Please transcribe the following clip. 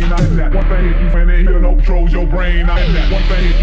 brain, I'm that. One thing when they hear no trolls, your brain, I'm that. One thing